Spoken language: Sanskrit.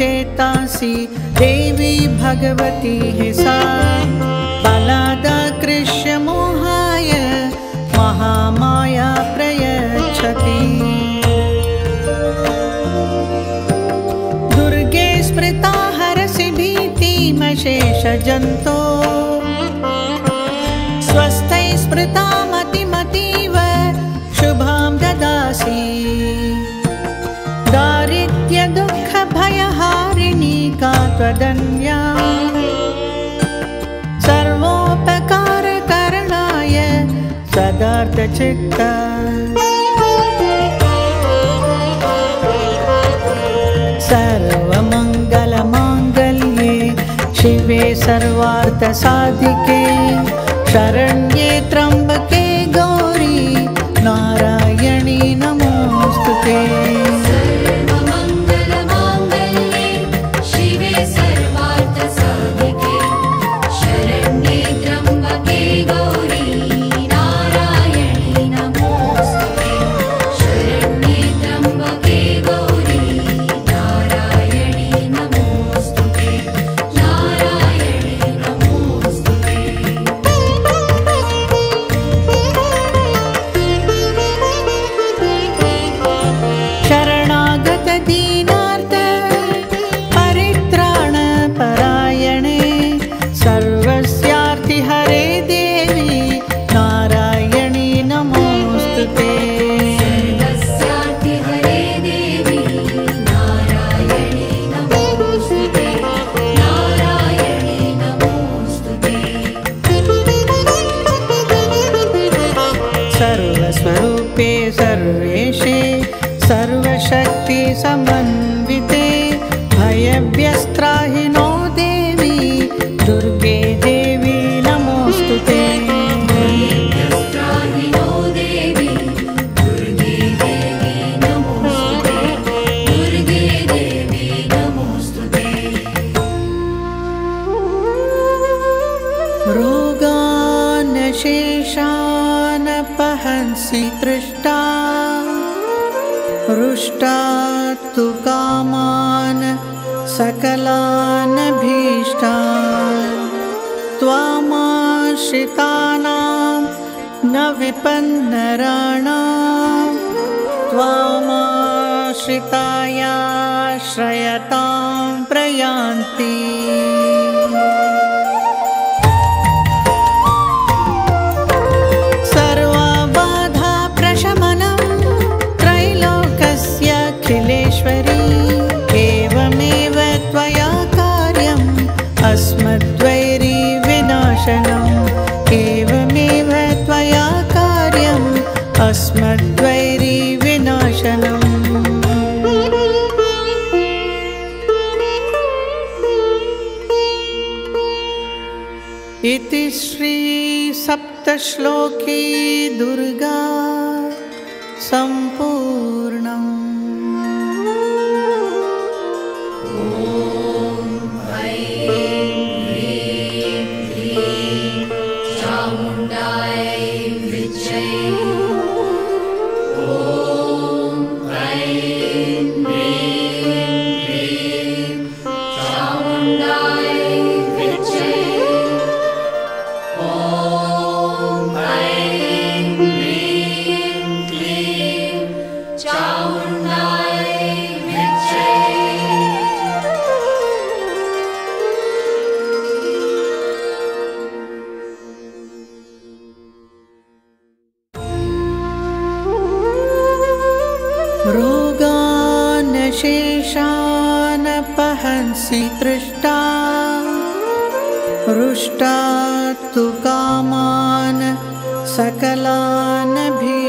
देवी भगवती हि सा। बलादकृष्यमोहाय महामाया प्रयच्छति। दुर्गे स्मृता हरसि भीतिमशेषजन्तो स्वस्थै स्मृता मतिमतीव शुभां ददासि। दारिद्र्यदुःखभयहारिणी का त्वदन्या सर्वोपकारकरणाय सदार्थचित्ता शिवे सर्वार्थसाधिके। शरण्ये त्र्यम्बके सर्वस्यार्ति हरे देवी नारायणी नारायणी नमोऽस्तुते सर्वस्वरूपे सर्वेशे सर्वशक्तिसमन्विते भयव्यस्त्राहिनो रोगानशेषानपहंसि तृष्टा रुष्टा तु कामान् सकलानभीष्टान् त्वामाश्रितानां न विपन्नराणां त्वामाश्रितायाश्रयतां प्रयान्ति इति श्रीसप्तश्लोकी दुर्गा सम्पूर्णम्। रोगानशेषानपहंसि तृष्टा। रुष्टा तु कामान् सकलानभि